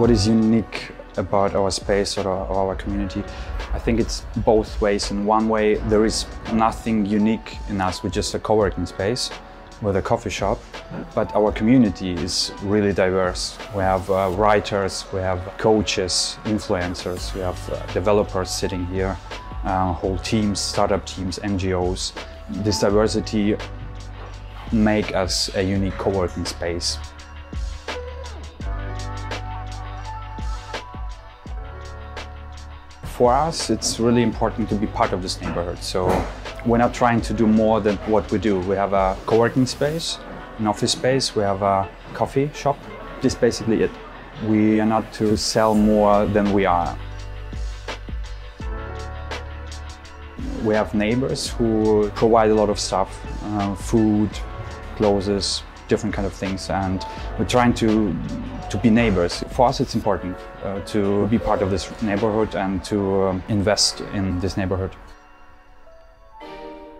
What is unique about our space or our community? I think it's both ways. In one way, there is nothing unique in us. We're just a co-working space with a coffee shop, but our community is really diverse. We have uh, writers, we have coaches, influencers, we have uh, developers sitting here, uh, whole teams, startup teams, NGOs. This diversity make us a unique co-working space. For us, it's really important to be part of this neighborhood. So we're not trying to do more than what we do. We have a co-working space, an office space, we have a coffee shop. This is basically it. We are not to sell more than we are. We have neighbors who provide a lot of stuff, uh, food, clothes, different kind of things, and we're trying to to be neighbors. For us, it's important uh, to be part of this neighborhood and to um, invest in this neighborhood.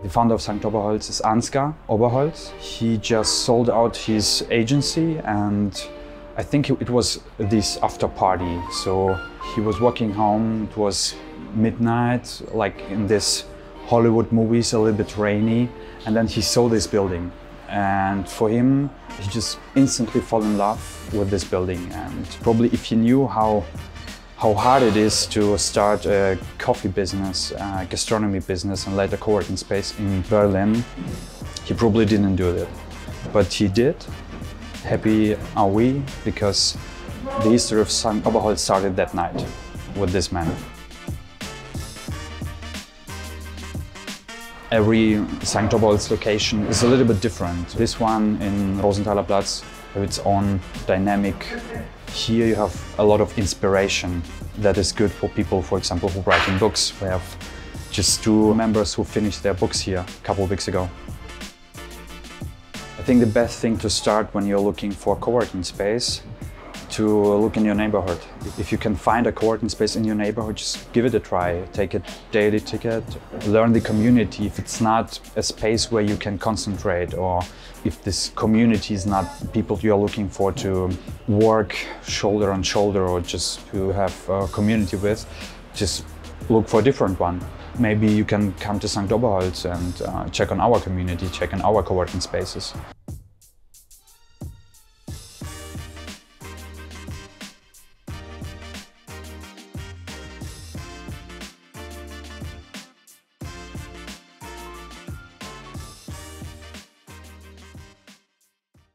The founder of St. Oberholz is Ansgar Oberholz. He just sold out his agency and I think it was this after party. So he was walking home, it was midnight, like in this Hollywood movies, a little bit rainy, and then he saw this building and for him, he just instantly fell in love with this building. And probably if he knew how how hard it is to start a coffee business, a gastronomy business, and later co-working space in Berlin, he probably didn't do it. But he did. Happy are we because the history of St. Oberholz started that night with this man. Every. Oberholz location is a little bit different. This one in Rosenthaler Platz have its own dynamic. Here you have a lot of inspiration that is good for people, for example, who are writing books. We have just two members who finished their books here a couple of weeks ago. I think the best thing to start when you're looking for a co-working space to look in your neighborhood. If you can find a co-working space in your neighborhood, just give it a try. Take a daily ticket, learn the community. If it's not a space where you can concentrate or if this community is not people you're looking for to work shoulder on shoulder or just to have a community with, just look for a different one. Maybe you can come to St. Oberholz and uh, check on our community, check on our co-working spaces.